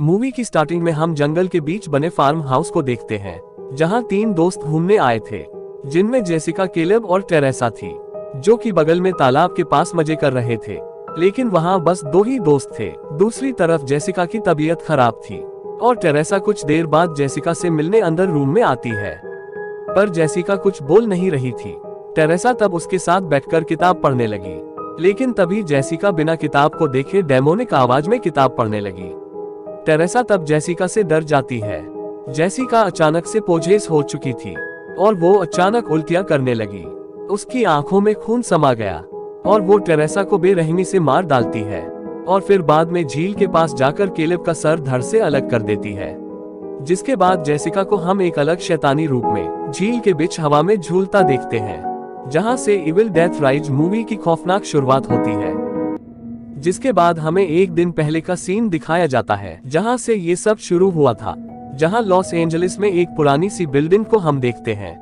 Movie की starting में हम जंगल के बीच बने फार्म हाउस को देखते हैं, जहाँ तीन दोस्त घूमने आए थे, जिनमें जेसिका, केलेब और टेरेसा थी, जो कि बगल में तालाब के पास मज़े कर रहे थे। लेकिन वहाँ बस दो ही दोस्त थे, दूसरी तरफ़ जेसिका की तबीयत खराब थी, और टेरेसा कुछ देर बाद जेसिका से मिलने अंदर रूम में आती है। पर जेसिका कुछ बोल नहीं रही थी। टेरेसा तब उसके साथ बैठकर किताब पढ़ने लगी, लेकिन तभी जेसिका बिना किताब को देखे डेमोनिक आवाज़ में किताब पढ़ने लगी। टेरेसा तब जैसिका से डर जाती है। जैसिका अचानक से पोजेस हो चुकी थी, और वो अचानक उल्टियाँ करने लगी। उसकी आँखों में खून समा गया, और वो टेरेसा को बेरहमी से मार डालती है, और फिर बाद में झील के पास जाकर केलेब का सर धड़ से अलग कर देती है। जिसके बाद जैसिका को हम एक अलग शैतानी रूप में, झील के बीच हवा में झूलता देखते हैं, जहाँ से इविल डेथ राइज मूवी की खौफनाक शुरुआत होती है। जिसके बाद हमें एक दिन पहले का सीन दिखाया जाता है, जहाँ से ये सब शुरू हुआ था, जहाँ लॉस एंजलिस में एक पुरानी सी बिल्डिंग को हम देखते हैं,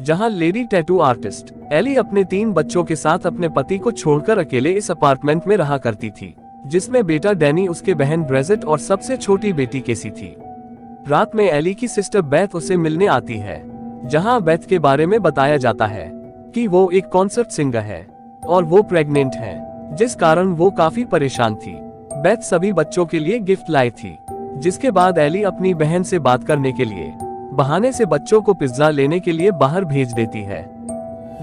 जहाँ लेडी टैटू आर्टिस्ट, एली अपने तीन बच्चों के साथ अपने पति को छोड़कर अकेले इस अपार्टमेंट में रहा करती थी, जिसमें बेटा डैनी उसके बहन ब्रेजेट और सबसे छोटी बेटी केसी थी। रात में एली की सिस्टर बैथ उसे मिलने आती है, जहाँ बैथ के बारे में बताया जाता है, कि वो एक कॉन्सर्ट सिंगर है, और वो प्रेग्नेंट है। जिस कारण वो काफ़ी परेशान थी। बेथ सभी बच्चों के लिए गिफ्ट लाई थी। जिसके बाद एली अपनी बहन से बात करने के लिए, बहाने से बच्चों को पिज्जा लेने के लिए बाहर भेज देती है।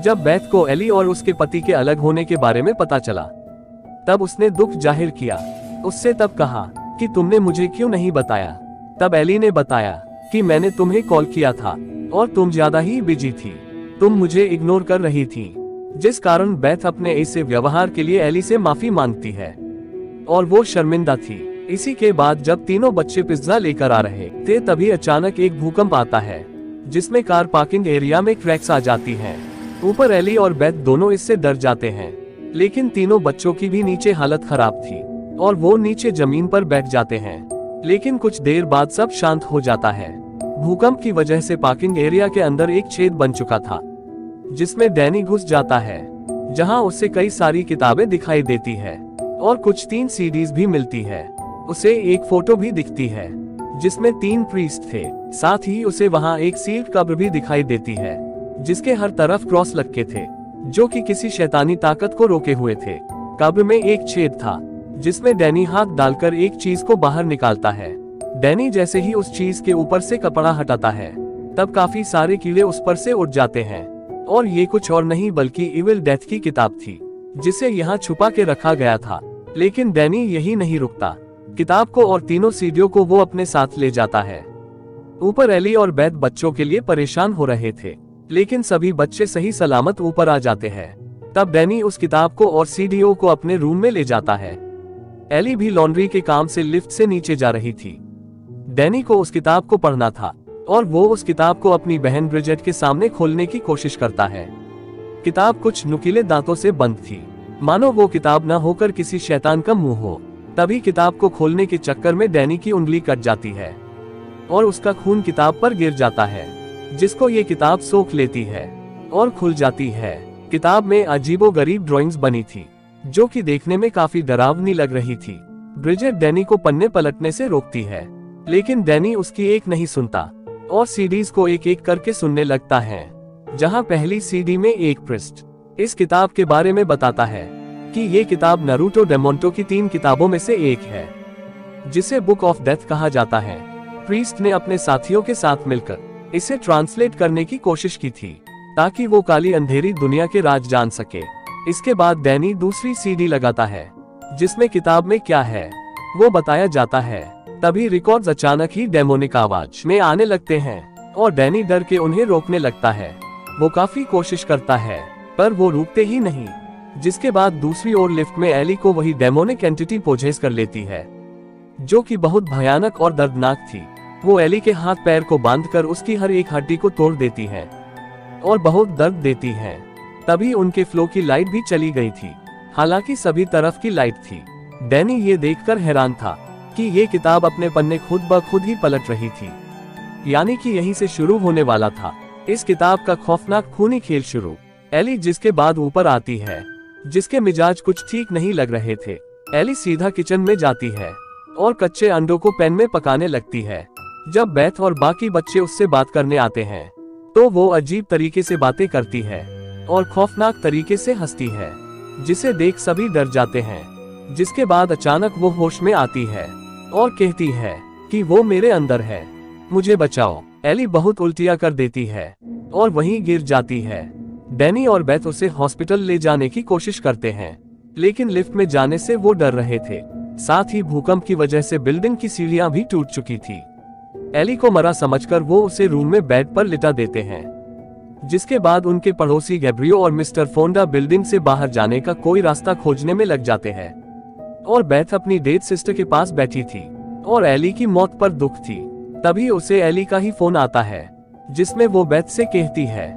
जब बेथ को एली और उसके पति के अलग होने के बारे में पता चला, तब उसने दुख ज़ाहिर किया। उससे तब कहा कि तुमने मुझे क्यों नहीं बताया? तब एली ने बताया कि मैंने तुम्हें कॉल किया था और तुम ज़्यादा ही बिज़ी थी। तुम मुझे इग्नोर कर रही थी। जिस कारण बेथ अपने ऐसे व्यवहार के लिए एली से माफ़ी मांगती है। और वो शर्मिंदा थी। इसी के बाद जब तीनों बच्चे पिज्जा लेकर आ रहे थे, तभी अचानक एक भूकंप आता है, जिसमें कार पार्किंग एरिया में क्रैक्स आ जाती हैं। ऊपर एली और बेथ दोनों इससे डर जाते हैं, लेकिन तीनों बच्चों की भी नीचे हालत खराब थी, और वो नीचे ज़मीन पर बैठ जाते हैं। लेकिन कुछ देर बाद सब शांत हो जाता है। भूकंप की वजह से पार्किंग एरिया के अंदर एक छेद बन चुका था। जिसमें डैनी घुस जाता है, जहाँ उसे कई सारी किताबें दिखाई देती है, और कुछ तीन सीडीज भी मिलती है। उसे एक फ़ोटो भी दिखती है, जिसमें तीन प्रीस्ट थे, साथ ही उसे वहाँ एक सील्ड कब्र भी दिखाई देती है, जिसके हर तरफ़ क्रॉस लटके थे, जो कि किसी शैतानी ताकत को रोके हुए थे। कब्र में एक छेद था, जिसमें डैनी हाथ डालकर एक चीज़ को बाहर निकालता है। डैनी जैसे ही उस चीज़ के ऊपर से कपड़ा हटाता है, तब काफ़ी सारे कीड़े उस पर से उठ जाते हैं। और ये कुछ और नहीं बल्कि इविल डेथ की किताब थी, जिसे यहाँ छुपा के रखा गया था। लेकिन डैनी यही नहीं रुकता। किताब को और तीनों सीढ़ियों को वो अपने साथ ले जाता है। ऊपर एली और बैद बच्चों के लिए परेशान हो रहे थे, लेकिन सभी बच्चे सही सलामत ऊपर आ जाते हैं। तब डैनी उस किताब को और सीडीओ को अपने रूम में ले जाता है। एली भी लॉन्ड्री के काम से लिफ्ट से नीचे जा रही थी। डैनी को उस किताब को पढ़ना था। और वो उस किताब को अपनी बहन ब्रिजेट के सामने खोलने की कोशिश करता है। किताब कुछ नुकीले दांतों से बंद थी। मानो वो किताब न होकर किसी शैतान का मुँह हो, तभी किताब को खोलने के चक्कर में डैनी की उंगली कट जाती है और उसका खून किताब पर गिर जाता है, जिसको ये किताब सोख लेती है और खुल जाती है। किताब में अजीबो गरीब ड्राइंग्स बनी थी, जो कि देखने में काफ़ी डरावनी लग रही थी। ब्रिजेट डैनी को पन्ने पलटने से रोकती है, लेकिन डैनी उसकी एक नहीं सुनता। और सीडीज को एक एक करके सुनने लगता है। जहाँ पहली सीडी में एक पृष्ठ इस किताब के बारे में बताता है कि ये किताब नरूटो डेमोन्टो की तीन किताबों में से एक है, जिसे बुक ऑफ़ डेथ कहा जाता है। प्रीस्ट ने अपने साथियों के साथ मिलकर इसे ट्रांसलेट करने की कोशिश की थी, ताकि वो काली अंधेरी दुनिया के राज जान सके। इसके बाद डैनी दूसरी सीडी लगाता है, जिसमें किताब में क्या है, वो बताया जाता है। तभी रिकॉर्ड्स अचानक ही डेमोनिक आवाज़ में आने लगते हैं, और डैनी डर के उन्हें रोकने लगता है। वो काफ़ी कोशिश करता है, पर वो रुकते ही नहीं, जिसके बाद दूसरी ओर लिफ्ट में एली को वही डेमोनिक एंटिटी पोजेस कर लेती है। जो कि बहुत भयानक और दर्दनाक थी, वो एली के हाथ पैर को बांधकर उसकी हर एक हड्डी को तोड़ देती है, और बहुत दर्द देती है। तभी उनके फ्लो की लाइट भी चली गई थी, हालाँकि सभी तरफ़ की लाइट थी। डैनी ये देखकर हैरान था कि ये किताब अपने पन्ने खुद ब खुद ही पलट रही थी। यानी कि यहीं से शुरू होने वाला था। इस किताब का खौफनाक खूनी खेल शुरू। एली जिसके बाद ऊपर आती है, जिसके मिजाज कुछ ठीक नहीं लग रहे थे, एली सीधा किचन में जाती है, और कच्चे अंडों को पैन में पकाने लगती है। जब बैथ और बाकी बच्चे उससे बात करने आते हैं तो वो अजीब तरीके से बातें करती है, और खौफनाक तरीके से हंसती है, जिसे देख सभी डर जाते हैं, जिसके बाद अचानक वो होश में आती है। और कहती है कि वो मेरे अंदर है। मुझे बचाओ। एली बहुत उल्टिया कर देती है और वहीं गिर जाती है। डैनी और बेथ उसे हॉस्पिटल ले जाने की कोशिश करते हैं, लेकिन लिफ्ट में जाने से वो डर रहे थे। साथ ही भूकंप की वजह से बिल्डिंग की सीढ़ियाँ भी टूट चुकी थी। एली को मरा समझकर वो उसे रूम में बेड पर लिटा देते हैं, जिसके बाद उनके पड़ोसी गैब्रियो और मिस्टर फोंडा बिल्डिंग से बाहर जाने का कोई रास्ता खोजने में लग जाते हैं। और बेथ अपनी डेथ सिस्टर के पास बैठी थी, और एली की मौत पर दुख थी। तभी उसे एली का ही फ़ोन आता है, जिसमें वो बेथ से कहती है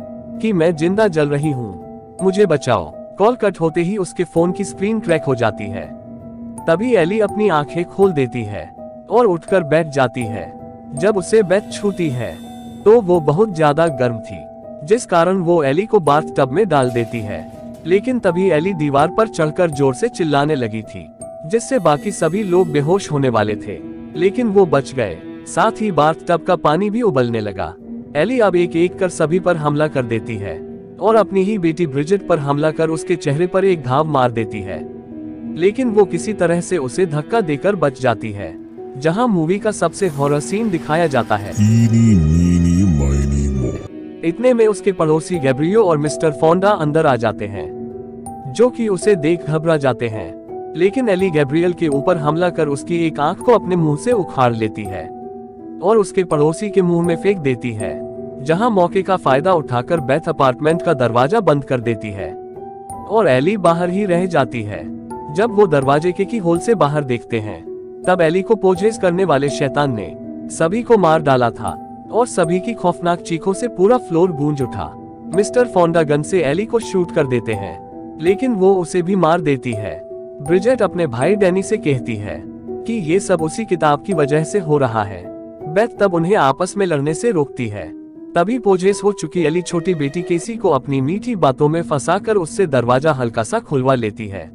कि मैं ज़िंदा जल रही हूँ, मुझे बचाओ। कॉल कट होते ही उसके फ़ोन की स्क्रीन क्रैक हो जाती है। तभी एली अपनी आँखें खोल देती है, और उठकर बैठ जाती है। जब उसे बेथ छूती है तो वो बहुत ज़्यादा गर्म थी, जिस कारण वो एली को बाथ टब में डाल देती है। लेकिन तभी एली दीवार पर चढ़कर ज़ोर से चिल्लाने लगी थी। जिससे बाकी सभी लोग बेहोश होने वाले थे। लेकिन वो बच गए। साथ ही बाथ टब का पानी भी उबलने लगा। एली अब एक एक कर सभी पर हमला कर देती है। और अपनी ही बेटी ब्रिजेट पर हमला कर उसके चेहरे पर एक घाव मार देती है। लेकिन वो किसी तरह से उसे धक्का देकर बच जाती है। जहाँ मूवी का सबसे हॉरर सीन दिखाया जाता है। इतने में उसके पड़ोसी गैब्रियो और मिस्टर फोंडा अंदर आ जाते हैं। जो कि उसे देख घबरा जाते हैं। लेकिन एली गैब्रियल के ऊपर हमला कर उसकी एक आँख को अपने मुँह से उखाड़ लेती है और उसके पड़ोसी के मुँह में फेंक देती है, जहाँ मौके का फ़ायदा उठाकर बेथ अपार्टमेंट का दरवाज़ा बंद कर देती है। और एली बाहर ही रह जाती है। जब वो दरवाजे के की होल से बाहर देखते हैं, तब एली को पोजेस करने वाले शैतान ने सभी को मार डाला था और सभी की खौफनाक चीखों से पूरा फ्लोर गूंज उठा। मिस्टर फोंडा गन से एली को शूट कर देते हैं, लेकिन वो उसे भी मार देती है। ब्रिजेट अपने भाई डैनी से कहती है कि ये सब उसी किताब की वजह से हो रहा है। बेथ तब उन्हें आपस में लड़ने से रोकती है। तभी पोजेस हो चुकी अली छोटी बेटी केसी को अपनी मीठी बातों में फंसाकर उससे दरवाज़ा हल्का सा खुलवा लेती है,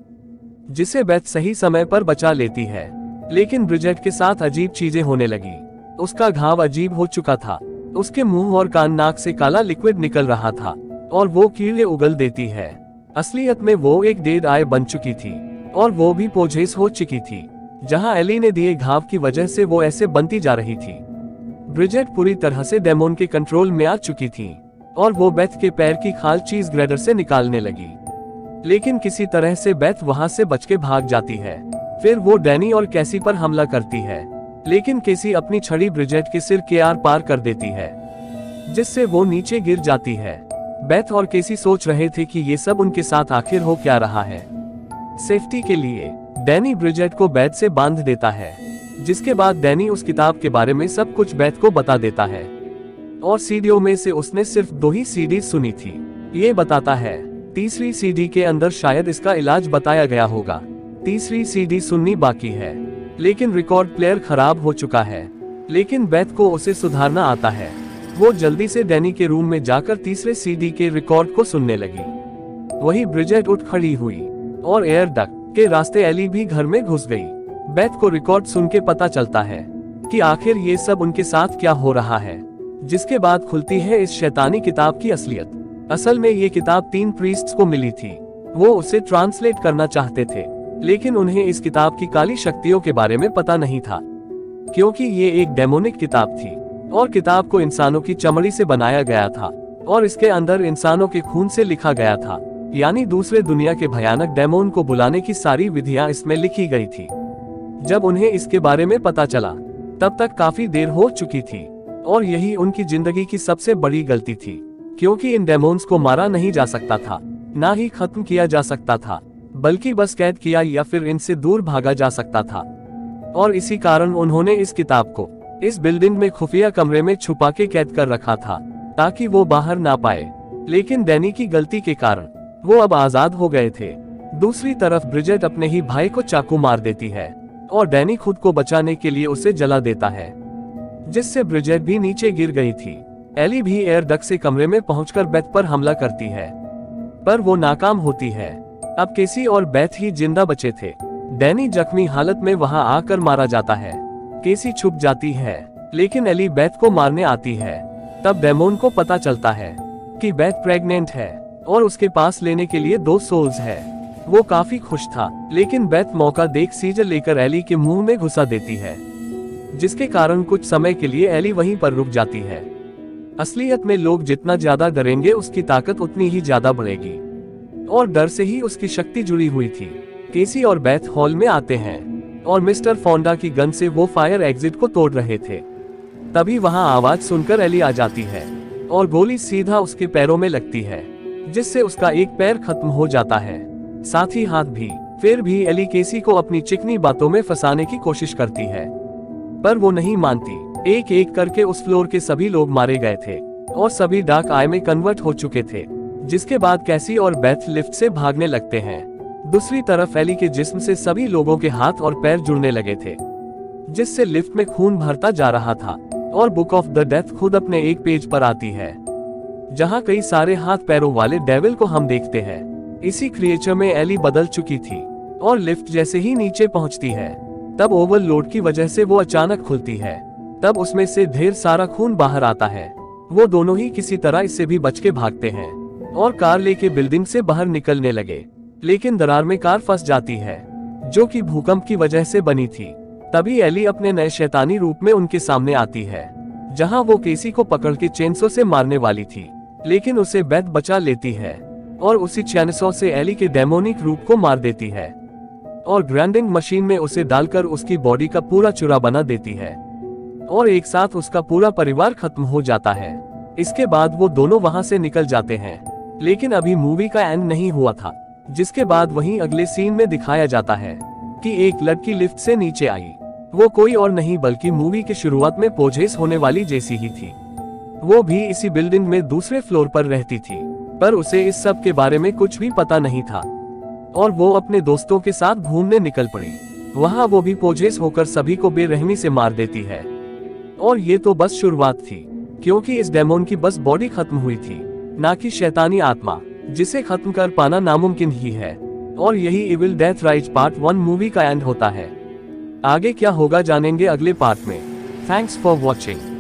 जिसे बेथ सही समय पर बचा लेती है। लेकिन ब्रिजेट के साथ अजीब चीज़ें होने लगी। उसका घाव अजीब हो चुका था। उसके मुँह और कान नाक से काला लिक्विड निकल रहा था, और वो कीड़े उगल देती है। असलियत में वो एक डेड आय बन चुकी थी। और वो भी पोजेस हो चुकी थी, जहाँ एली ने दिए घाव की वजह से वो ऐसे बनती जा रही थी। ब्रिजेट पूरी तरह से डेमोन के कंट्रोल में आ चुकी थी, और वो बेथ के पैर की खाल चीज़ ग्रेडर से निकालने लगी। लेकिन किसी तरह से बेथ वहाँ से बच के भाग जाती है, फिर वो डैनी और कैसी पर हमला करती है। लेकिन केसी अपनी छड़ी ब्रिजेट के सिर के आर पार कर देती है, जिससे वो नीचे गिर जाती है। बेथ और केसी सोच रहे थे कि ये सब उनके साथ आखिर हो क्या रहा है। सेफ्टी के लिए, डैनी ब्रिजेट को बैथ से बाँध देता है, जिसके बाद डैनी उस किताब के बारे में सब कुछ बैथ को बता देता है। और सीडियो में से उसने सिर्फ़ दो ही सीडी सुनी थी। ये बताता है, तीसरी सीडी के अंदर शायद इसका इलाज बताया गया होगा। तीसरी सीडी सुननी बाकी है, लेकिन रिकॉर्ड प्लेयर खराब हो चुका है, लेकिन बैथ को उसे सुधारना आता है। वो जल्दी से डैनी के रूम में जाकर तीसरे सीडी के रिकॉर्ड को सुनने लगी। वही ब्रिजेट उठ खड़ी हुई। और एयर डक के रास्ते एली भी घर में घुस गई। बेथ को रिकॉर्ड सुन के पता चलता है कि आखिर ये सब उनके साथ क्या हो रहा है, जिसके बाद खुलती है इस शैतानी किताब की असलियत। असल में ये किताब तीन प्रीस्ट्स को मिली थी। वो उसे ट्रांसलेट करना चाहते थे, लेकिन उन्हें इस किताब की काली शक्तियों के बारे में पता नहीं था, क्योंकि ये एक डेमोनिक किताब थी और किताब को इंसानों की चमड़ी से बनाया गया था और इसके अंदर इंसानों के खून से लिखा गया था। यानी दूसरे दुनिया के भयानक डेमोन को बुलाने की सारी विधियाँ इसमें लिखी गई थी। जब उन्हें इसके बारे में पता चला, तब तक काफ़ी देर हो चुकी थी, और यही उनकी ज़िंदगी की सबसे बड़ी गलती थी, क्योंकि इन डेमोन्स को मारा नहीं जा सकता था, न ही खत्म किया जा सकता था, बल्कि बस कैद किया या फिर इनसे दूर भागा जा सकता था। और इसी कारण उन्होंने इस किताब को, इस बिल्डिंग में खुफिया कमरे में छुपा के कैद कर रखा था, ताकि वो बाहर ना पाए। लेकिन डैनी की गलती के कारण वो अब आज़ाद हो गए थे। दूसरी तरफ़ ब्रिजेट अपने ही भाई को चाकू मार देती है और डैनी खुद को बचाने के लिए उसे जला देता है, जिससे ब्रिजेट भी नीचे गिर गई थी। एली भी एयर डक से कमरे में पहुंचकर बेथ पर हमला करती है, पर वो नाकाम होती है। अब केसी और बेथ ही ज़िंदा बचे थे। डैनी जख्मी हालत में वहाँ आकर मारा जाता है। केसी छुप जाती है, लेकिन एली बैथ को मारने आती है। तब डेमोन को पता चलता है कि बैथ प्रेग्नेंट है। और उसके पास लेने के लिए दो सोल्स है। वो काफ़ी खुश था, लेकिन बैथ मौका देख सीजर लेकर एली के मुँह में घुसा देती है। जिसके कारण कुछ समय के लिए एली वहीं पर रुक जाती है। असलियत में लोग जितना ज़्यादा डरेंगे, उसकी ताकत उतनी ही ज़्यादा बढ़ेगी। और डर से ही उसकी शक्ति जुड़ी हुई थी। केसी और बैथ हॉल में आते हैं, और मिस्टर फोंडा की गन से वो फायर एग्जिट को तोड़ रहे थे। तभी वहाँ आवाज़ सुनकर एली आ जाती है, और गोली सीधा उसके पैरों में लगती है। जिससे उसका एक पैर खत्म हो जाता है। साथ ही हाथ भी, फिर भी एली केसी को अपनी चिकनी बातों में फंसाने की कोशिश करती है। पर वो नहीं मानती। एक एक करके उस फ्लोर के सभी लोग मारे गए थे, और सभी डार्क आई में कन्वर्ट हो चुके थे, जिसके बाद कैसी और बेथ लिफ्ट से भागने लगते हैं। दूसरी तरफ़ एली के जिस्म से सभी लोगों के हाथ और पैर जुड़ने लगे थे, जिससे लिफ्ट में खून भरता जा रहा था, और बुक ऑफ़ द डेथ खुद अपने एक पेज पर आती है। जहाँ कई सारे हाथ पैरों वाले डेविल को हम देखते हैं। इसी क्रिएचर में एली बदल चुकी थी, और लिफ्ट जैसे ही नीचे पहुँचती है, तब ओवरलोड की वजह से वो अचानक खुलती है। तब उसमें से ढेर सारा खून बाहर आता है। वो दोनों ही किसी तरह इससे भी बच के भागते हैं, और कार लेके बिल्डिंग से बाहर निकलने लगे। लेकिन दरार में कार फंस जाती है, जो कि भूकंप की वजह से बनी थी। तभी एली अपने नए शैतानी रूप में उनके सामने आती है, जहाँ वो केसी को पकड़ के चेनसो से मारने वाली थी। लेकिन उसे बैथ बचा लेती है, और उसी चैनसो से एली के डेमोनिक रूप को मार देती है, और ग्राइंडिंग मशीन में उसे डालकर उसकी बॉडी का पूरा चुरा बना देती है, और एक साथ उसका पूरा परिवार खत्म हो जाता है। इसके बाद वो दोनों वहाँ से निकल जाते हैं, लेकिन अभी मूवी का एंड नहीं हुआ था, जिसके बाद वहीं अगले सीन में दिखाया जाता है, कि एक लड़की लिफ्ट से नीचे आई। वो कोई और नहीं बल्कि मूवी के शुरुआत में पोजेस होने वाली जैसी ही थी। वो भी इसी बिल्डिंग में दूसरे फ्लोर पर रहती थी, पर उसे इस सब के बारे में कुछ भी पता नहीं था। और वो अपने दोस्तों के साथ घूमने निकल पड़ी। वहाँ वो भी पोजेस होकर सभी को बेरहमी से मार देती है। और ये तो बस शुरुआत थी, क्योंकि इस डेमोन की बस बॉडी खत्म हुई थी, ना कि शैतानी आत्मा, जिसे खत्म कर पाना नामुमकिन ही है। और यही evil dead rise part one movie का एंड होता है। आगे क्या होगा जानेंगे अगले पार्ट में। Thanks for watching